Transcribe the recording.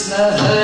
Krishna